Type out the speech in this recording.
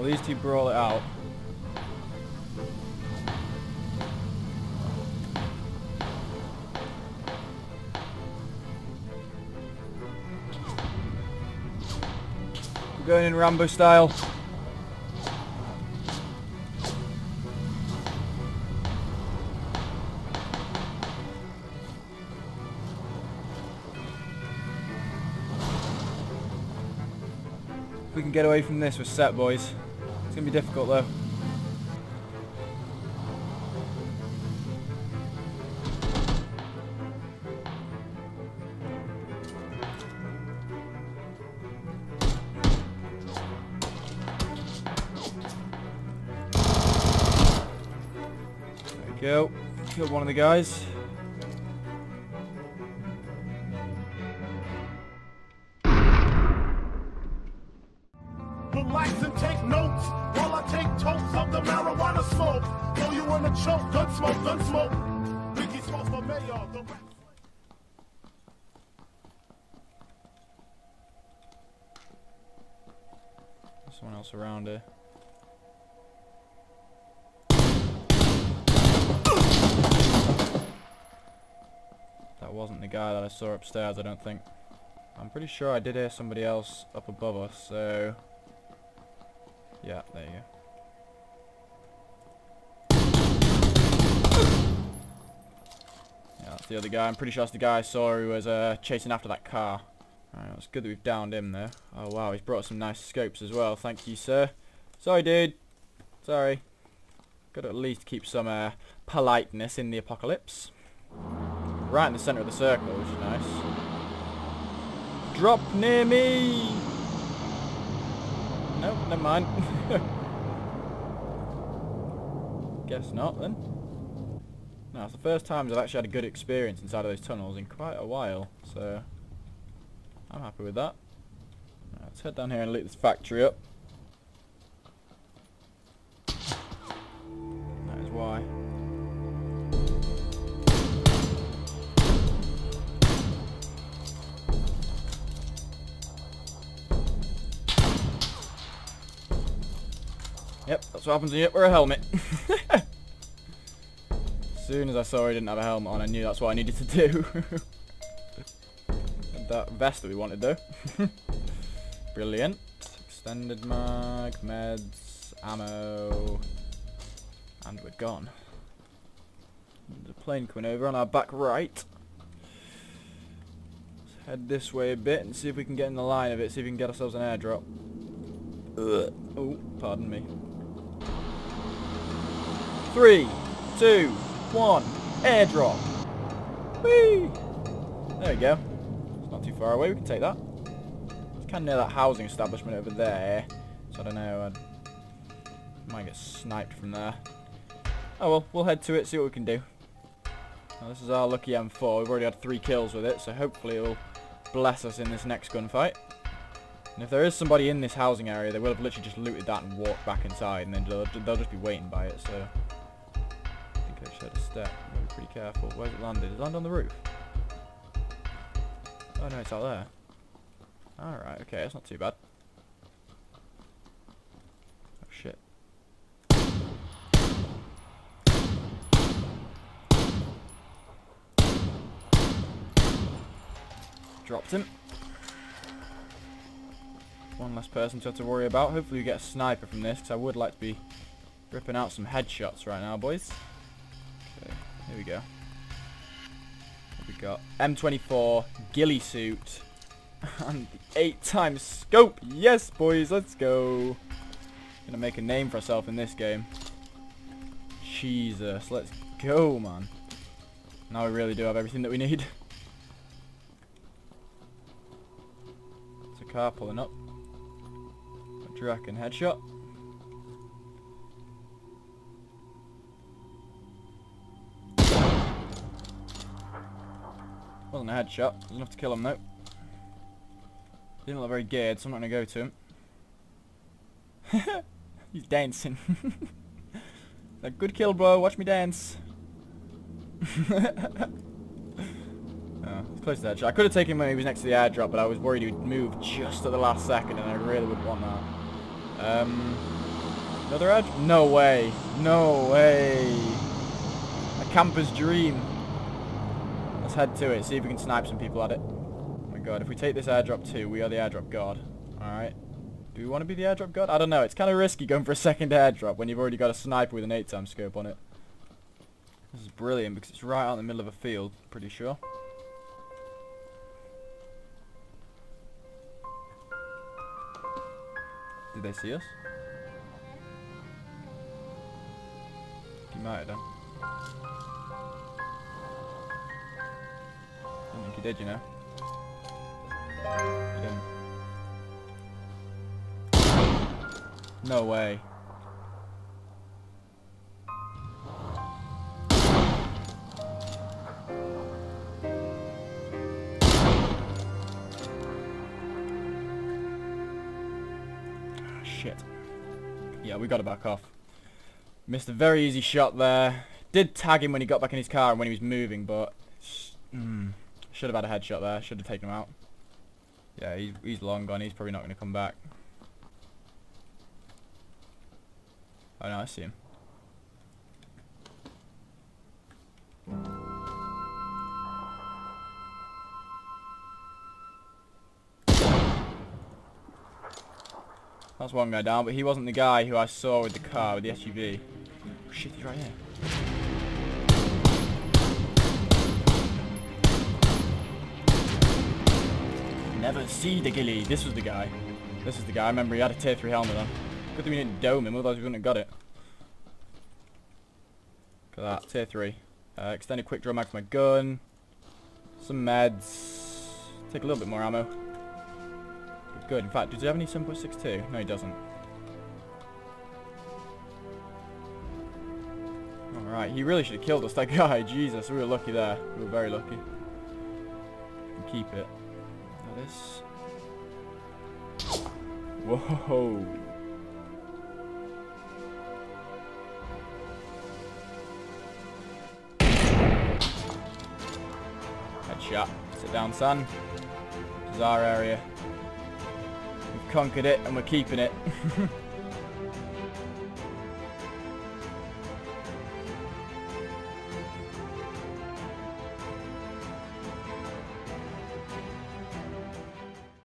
Well, these two brawl it out. We're going in Rambo style. If we can get away from this, we're set, boys. It's going to be difficult, though. There we go. Killed one of the guys. And take notes while I take totes of the marijuana smoke. You choke, gun smoke, gun smoke. Biggie smokes for mayor. The rap- Someone else around here. That wasn't the guy that I saw upstairs, I don't think. I'm pretty sure I did hear somebody else up above us, so... Yeah, there you go. Yeah, that's the other guy. I'm pretty sure that's the guy I saw who was uh, chasing after that car. Alright, it's good that we've downed him there. Oh wow, he's brought some nice scopes as well. Thank you, sir. Sorry, dude. Sorry. Got to at least keep some uh, politeness in the apocalypse. Right in the centre of the circle, which is nice. Drop near me! Nope, never mind. Guess not then. No, it's the first time I've actually had a good experience inside of those tunnels in quite a while, so I'm happy with that. Right, let's head down here and loot this factory up. That is why. Yep, that's what happens when you wear a helmet. as soon as I saw he didn't have a helmet on, I knew that's what I needed to do. that vest that we wanted though. Brilliant. Extended mag, meds, ammo, and we're gone. A plane coming over on our back right. Let's head this way a bit and see if we can get in the line of it, see if we can get ourselves an airdrop. Ugh. Oh, pardon me. Three, two, one, airdrop. Whee! There we go. It's not too far away, we can take that. It's kind of near that housing establishment over there. So I don't know, I might get sniped from there. Oh well, we'll head to it, see what we can do. Now, this is our lucky M4, we've already had three kills with it, so hopefully it will bless us in this next gunfight. And if there is somebody in this housing area, they will have literally just looted that and walked back inside, and then they'll, they'll just be waiting by it, so... Think I should have step. Be pretty careful. Where's it landed? It landed on the roof. Oh no, it's out there. Alright, okay, that's not too bad. Oh shit. Dropped him. One less person to have to worry about. Hopefully we get a sniper from this, because I would like to be ripping out some headshots right now, boys. Here we go. What we got? M24, ghillie suit, and the 8 times scope. Yes, boys, let's go. Gonna make a name for ourselves in this game. Jesus, let's go, man. Now we really do have everything that we need. It's a car pulling up. A Draken headshot. Wasn't a headshot. Was enough to kill him though. Didn't look very geared, so I'm not gonna go to him. He's dancing. a good kill, bro. Watch me dance. Oh, close to that shot. I could have taken him when he was next to the airdrop, but I was worried he would move just at the last second, and I really would want that. Um, Another edge? No way. No way. A camper's dream. Let's head to it, see if we can snipe some people at it. Oh my god, if we take this airdrop too, we are the airdrop god. Alright. Do we want to be the airdrop god? I don't know, it's kind of risky going for a second airdrop when you've already got a sniper with an 8 time scope on it. This is brilliant because it's right out in the middle of a field, pretty sure. Did they see us? He might have done. I think he did, you know. Didn't. No way. Ah, Shit. Yeah, we got to back off. Missed a very easy shot there. Did tag him when he got back in his car and when he was moving, but mm, should have had a headshot there. Should have taken him out. Yeah, he's, he's long gone. He's probably not going to come back. Oh no, I see him. That's one guy down, but he wasn't the guy who I saw with the car, with the SUV. Oh, shit, he's right here. Never see the ghillie. This was the guy. This is the guy. I remember he had a tier 3 helmet on. Good thing we didn't dome him, otherwise we wouldn't have got it. Look at that, tier 3. Uh, extended quick draw mag for my gun. Some meds. Take a little bit more ammo. Good. In fact, does he have any 7.62? No, he doesn't. Alright, he really should have killed us, that guy. Jesus, we were lucky there. We were very lucky. Keep it. This... Whoa! Headshot. Sit down, son. This is our area. We've conquered it and we're keeping it.